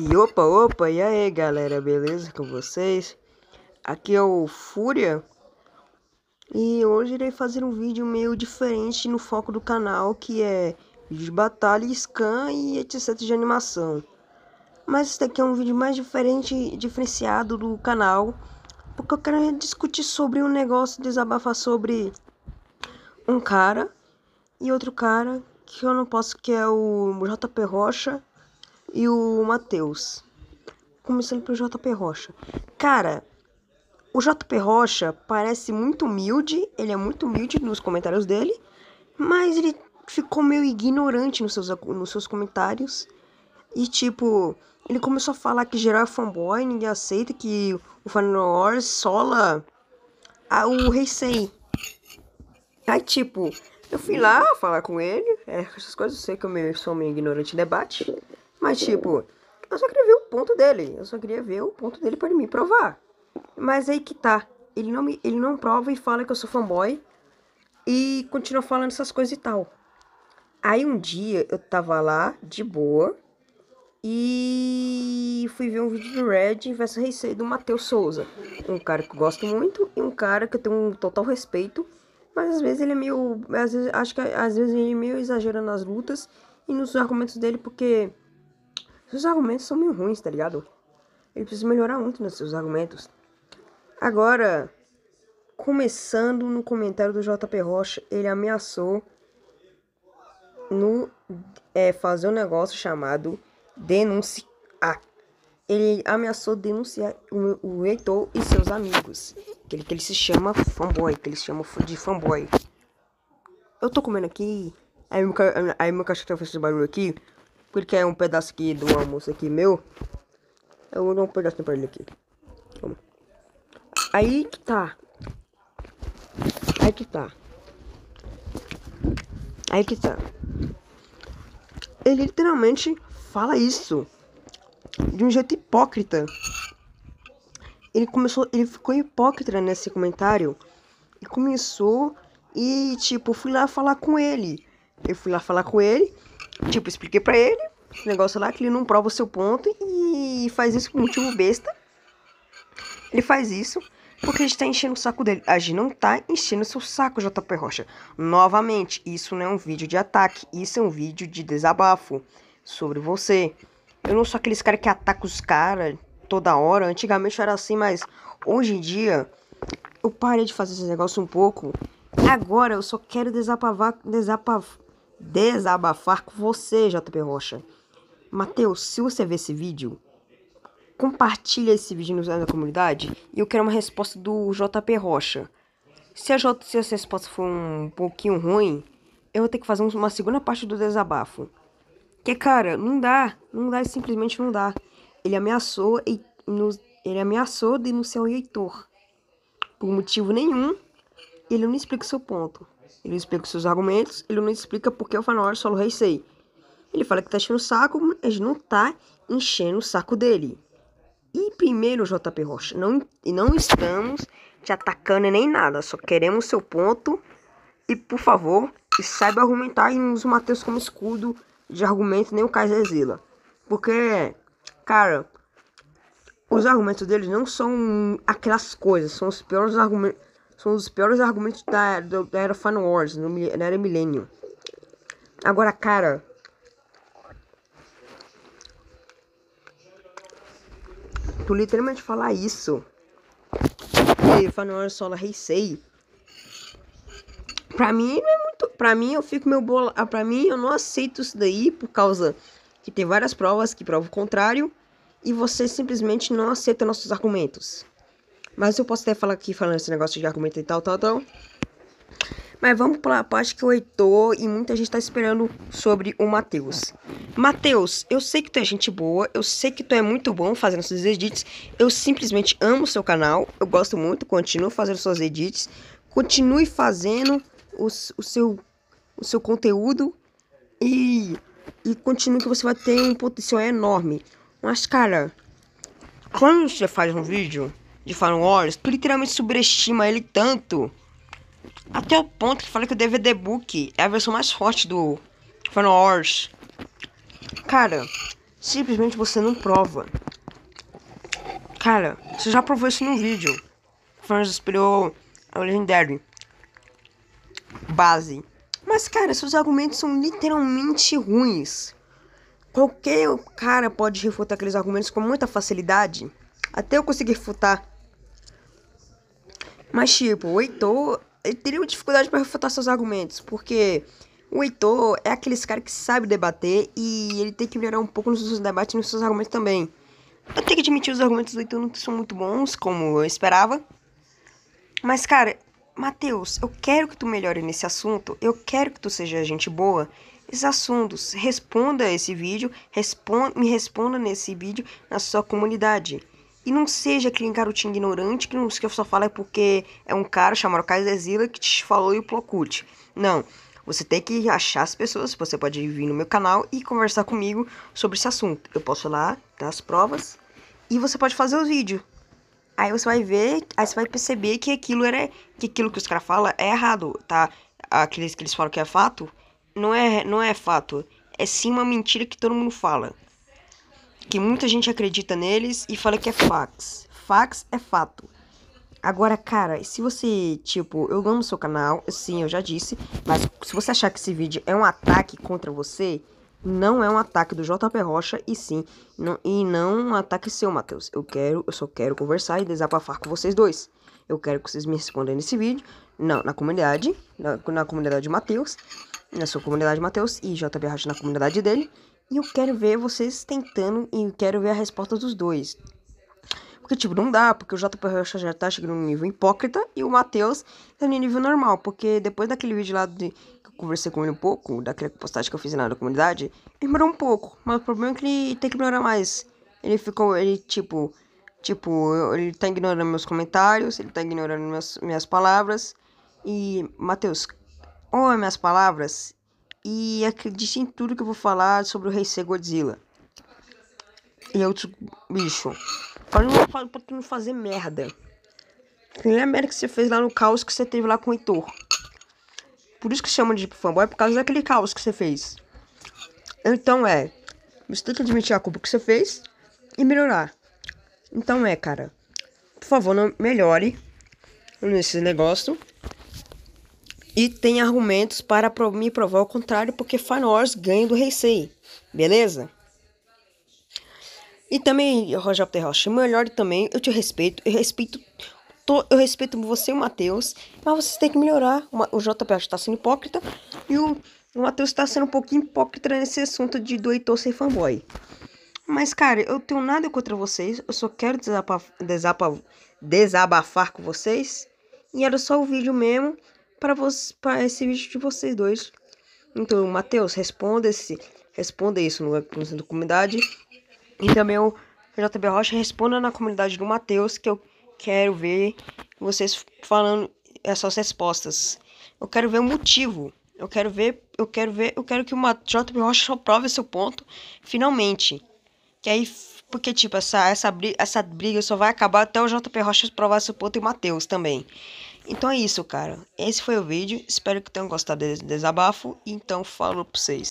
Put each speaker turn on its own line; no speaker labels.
E opa, opa, e aí galera, beleza com vocês? Aqui é o Fúria E hoje irei fazer um vídeo meio diferente no foco do canal Que é vídeo de batalha, scan e etc de animação Mas esse daqui é um vídeo mais diferente, diferenciado do canal Porque eu quero discutir sobre um negócio, desabafar sobre um cara E outro cara que eu não posso, que é o JP Rocha e o Matheus. Começando pelo JP Rocha. Cara, o JP Rocha parece muito humilde, ele é muito humilde nos comentários dele, mas ele ficou meio ignorante nos seus, nos seus comentários. E tipo, ele começou a falar que geral é fanboy, ninguém aceita, que o Final Wars sola a, o Heisei. Aí tipo, eu fui lá falar com ele, é, essas coisas eu sei que eu meio, sou meio ignorante em debate. Mas, tipo, eu só queria ver o ponto dele. Eu só queria ver o ponto dele para me provar. Mas aí que tá. Ele não, me, ele não prova e fala que eu sou fanboy. E continua falando essas coisas e tal. Aí um dia eu tava lá, de boa. E fui ver um vídeo do Red vs Receio do Matheus Souza. Um cara que eu gosto muito e um cara que eu tenho um total respeito. Mas às vezes ele é meio. Às vezes, acho que às vezes ele é meio exagera nas lutas e nos argumentos dele, porque seus argumentos são meio ruins, tá ligado? Ele precisa melhorar muito nos seus argumentos. Agora, começando no comentário do JP Rocha, ele ameaçou no é, fazer um negócio chamado denunciar. Ele ameaçou denunciar o, o Heitor e seus amigos. Que ele, que ele se chama fanboy, que eles chamam de fanboy. Eu tô comendo aqui. Aí meu, aí meu cachorro tá fazendo barulho aqui. Porque é um pedaço aqui do almoço aqui meu. Eu vou dar um pedacinho pra ele aqui. Aí que tá. Aí que tá. Aí que tá. Ele literalmente fala isso. De um jeito hipócrita. Ele começou. Ele ficou hipócrita nesse comentário. E começou. E tipo, fui lá falar com ele. Eu fui lá falar com ele. Tipo, expliquei pra ele esse negócio lá que ele não prova o seu ponto e faz isso por motivo besta. Ele faz isso porque a gente tá enchendo o saco dele. A gente não tá enchendo o seu saco, JP Rocha. Novamente, isso não é um vídeo de ataque, isso é um vídeo de desabafo sobre você. Eu não sou aqueles caras que atacam os caras toda hora. Antigamente eu era assim, mas hoje em dia eu parei de fazer esse negócio um pouco. Agora eu só quero desabafar, desabafar desabafar com você, JP Rocha. Matheus, se você ver esse vídeo, compartilha esse vídeo na comunidade e eu quero uma resposta do JP Rocha. Se a, J, se a resposta for um pouquinho ruim, eu vou ter que fazer uma segunda parte do desabafo. Que, cara, não dá. Não dá, simplesmente não dá. Ele ameaçou, ele ameaçou denunciar o Heitor. Por motivo nenhum, ele não explica o seu ponto. Ele explica os seus argumentos, ele não explica porque o Fanor solo rei sei. Ele fala que tá enchendo o saco, mas não tá enchendo o saco dele. E primeiro, JP Rocha, não, não estamos te atacando nem nada, só queremos seu ponto. E por favor, saiba argumentar e não use o Matheus como escudo de argumento, nem o Kaiser. Porque, cara, os argumentos deles não são aquelas coisas, são os piores argumentos são os piores argumentos da, da, era Final Wars, no, na era Millennium. Agora, cara. Tu literalmente falar isso. E Final Wars solo Heisei. Pra mim não é muito. Pra mim eu fico meu bola. Ah, pra mim eu não aceito isso daí por causa que tem várias provas que provam o contrário. E você simplesmente não aceita nossos argumentos. Mas eu posso até falar aqui falando esse negócio de argumento e tal, tal, tal. Mas vamos para a parte que o Heitor e muita gente tá esperando sobre o Matheus. Matheus, eu sei que tu é gente boa, eu sei que tu é muito bom fazendo seus edits. Eu simplesmente amo o seu canal, eu gosto muito, continuo fazendo suas edits. Continue fazendo os, o, seu, o seu conteúdo e, e continue que você vai ter um potencial enorme. Mas, cara, quando você faz um vídeo de Final Wars, tu literalmente subestima ele tanto. Até o ponto que fala que o DVD Book é a versão mais forte do Final Wars. Cara, Simplesmente você não prova. Cara, você já provou isso no vídeo. Franz esperou a Legendary. Base. Mas, cara, seus argumentos são literalmente ruins. Qualquer cara pode refutar aqueles argumentos com muita facilidade. Até eu conseguir refutar. Mas, tipo, o Heitor ele teria dificuldade para refutar seus argumentos. Porque o Heitor é aqueles cara que sabe debater e ele tem que melhorar um pouco nos seus debates e nos seus argumentos também. Eu tenho que admitir os argumentos do Heitor não são muito bons, como eu esperava. Mas, cara, Matheus, eu quero que tu melhore nesse assunto, eu quero que tu seja gente boa. Esses assuntos, responda esse vídeo, responda, me responda nesse vídeo na sua comunidade. E não seja aquele garotinho ignorante que não que eu só falo é porque é um cara chamado Kaizezila que te falou e o Plocult. Não, você tem que achar as pessoas, você pode vir no meu canal e conversar comigo sobre esse assunto. Eu posso ir lá, dar as provas, e você pode fazer o vídeo. Aí você vai ver, aí você vai perceber que aquilo era. Que aquilo que os caras falam é errado, tá? Aqueles que eles falam que é fato, não é, não é fato. É sim uma mentira que todo mundo fala. Que muita gente acredita neles e fala que é fax. Fax é fato. Agora, cara, se você, tipo, eu amo seu canal, sim, eu já disse, mas se você achar que esse vídeo é um ataque contra você, não é um ataque do JP Rocha e sim, não, e não um ataque seu, Matheus. Eu quero, eu só quero conversar e desabafar com vocês dois. Eu quero que vocês me respondam nesse vídeo, não, na comunidade, na, na comunidade Matheus, na sua comunidade Matheus e JP Rocha na comunidade dele. E eu quero ver vocês tentando e quero ver a resposta dos dois. Porque, tipo, não dá, porque o JP Rocha já tá chegando no nível hipócrita e o Matheus tá no nível normal. Porque depois daquele vídeo lá de conversei com ele um pouco, daquela postagem que eu fiz na comunidade, ele melhorou um pouco, mas o problema é que ele tem que melhorar mais. Ele ficou, ele tipo, tipo, ele tá ignorando meus comentários, ele tá ignorando minhas, minhas palavras. E, Matheus, ouve minhas palavras e acredite em tudo que eu vou falar sobre o Rei C Godzilla. E outros bicho. Pra, não, pra tu não fazer merda. Que nem a merda que você fez lá no caos que você teve lá com o Heitor. Por isso que chama de fanboy, por causa daquele caos que você fez. Então é, você tem que admitir a culpa que você fez e melhorar. Então é, cara, por favor, não melhore nesse negócio. E tem argumentos para me provar o contrário, porque Fanors ganha do Heisei. Beleza? E também, Roger. Rocha, melhore também. Eu te respeito. Eu respeito tô, eu respeito você e o Matheus, mas vocês têm que melhorar. O JP está sendo hipócrita e o, o Matheus está sendo um pouquinho hipócrita nesse assunto de do ser fanboy. Mas, cara, eu tenho nada contra vocês. Eu só quero desabaf desabaf desabafar com vocês. E era só o vídeo mesmo para esse vídeo de vocês dois. Então, Matheus, responda esse, responda isso no, na comunidade. E também o JB Rocha responda na comunidade do Matheus que eu quero ver vocês falando essas respostas. Eu quero ver o motivo. Eu quero ver, eu quero ver, eu quero que o JP Rocha prove seu ponto finalmente. Que aí, porque tipo, essa essa briga, essa briga só vai acabar até o JP Rocha provar seu ponto e o Matheus também. Então é isso, cara. Esse foi o vídeo. Espero que tenham gostado desse desabafo. Então, falo pra vocês.